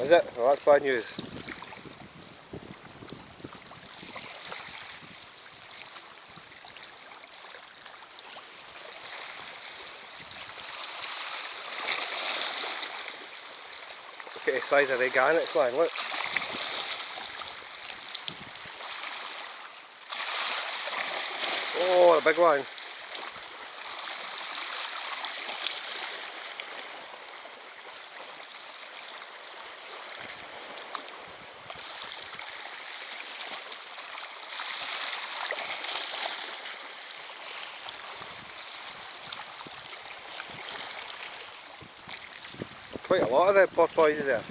Is it? Well, that's bad news. Look at the size of the gannets, man, look. Oh, a big one. Quite a lot of the porpoises there.